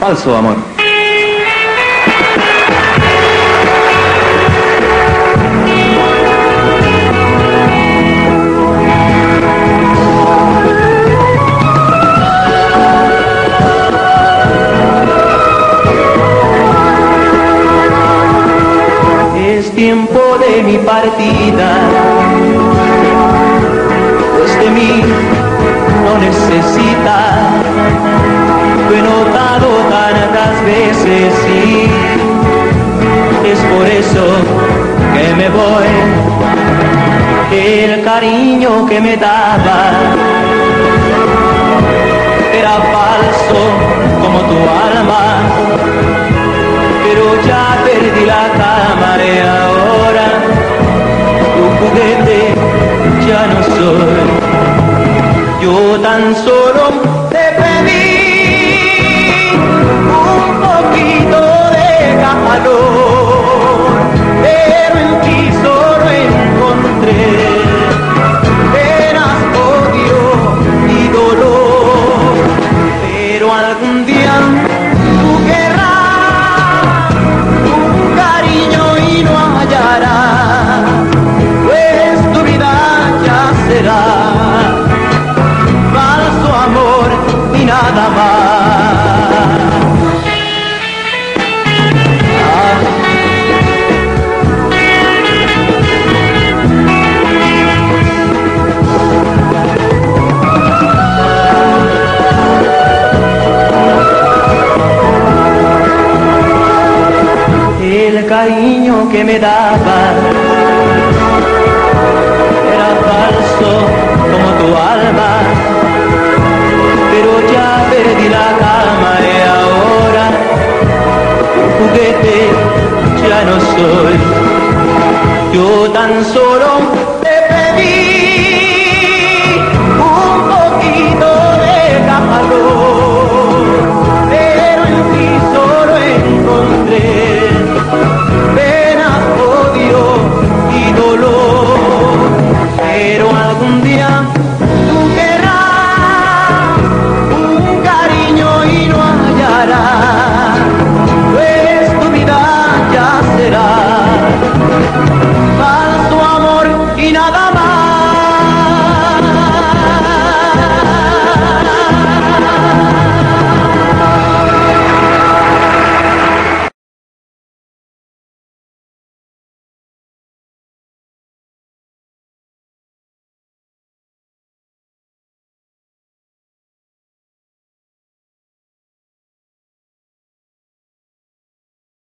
Falso amor. Es tiempo de mi partida, pues de mí que me voy. El cariño que me daba era falso como tu alma, pero ya perdí la cámara y ahora tu juguete ya no soy. Yo tan solo cariño que me dabas era falso como tu alma, pero ya perdí la cama y ahora juguete ya no soy, yo tan solo